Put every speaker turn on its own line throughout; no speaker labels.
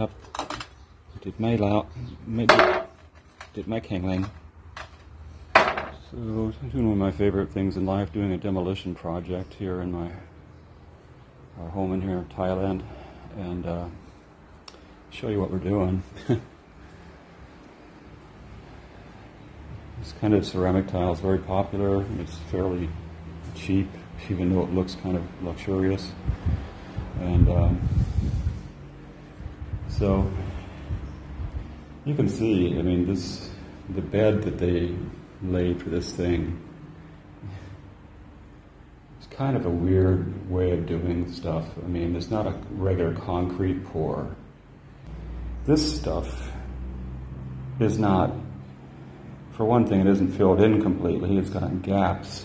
ครับติดไม่แล้วไม่ติดไม่แข็งแรง So doing one of my favorite things in life, doing a demolition project here in my our home in here in Thailand, and uh, show you what we're doing. this kind of ceramic tile is very popular. It's fairly cheap, even though it looks kind of luxurious, and. Um, so you can see, I mean, this the bed that they laid for this thing. It's kind of a weird way of doing stuff. I mean, it's not a regular concrete pour. This stuff is not, for one thing, it isn't filled in completely. It's got gaps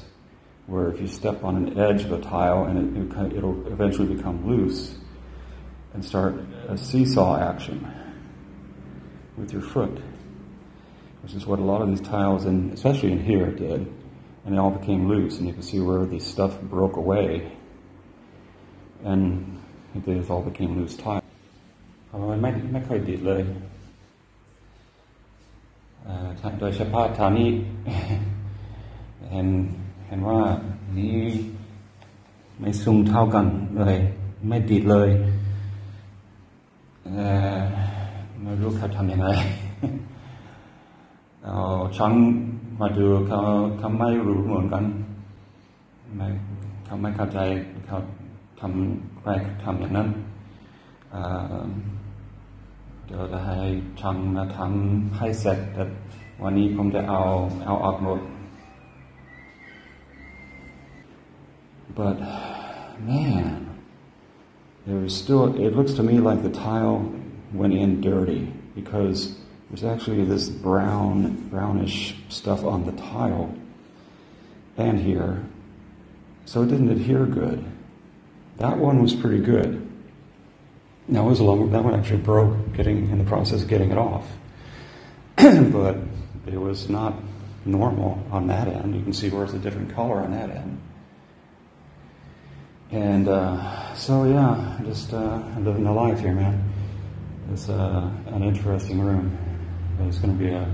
where if you step on an edge of a tile and it, it, it'll eventually become loose and start a seesaw action with your foot, which is what a lot of these tiles, and especially in here, did. And they all became loose, and you can see where the stuff broke away, and they all became loose tiles. มันไม่ไม่ค่อยดีเลยโดยเฉพาะทางนี้ เห็นเห็นว่านี้ไม่สูงเท่ากันเลย ไม่ดีเลย ไม่รู้เขาทำยังไงเอาช่างมาดูเขาเขาไม่รู้เหมือนกันไม่เขาไม่เข้าใจเขาทำใครทำอย่างนั้นเดี๋ยวจะให้ช่างมาทำให้เสร็จแต่วันนี้ผมจะเอาเอาออกหมด but man there's still, it looks to me like the tile went in dirty because there's actually this brown, brownish stuff on the tile and here. So it didn't adhere good. That one was pretty good. That was a long, that one actually broke getting, in the process of getting it off. but it was not normal on that end. You can see where it's a different color on that end. And uh, so, yeah, just uh, living the life here, man. It's uh, an interesting room. It's going to be a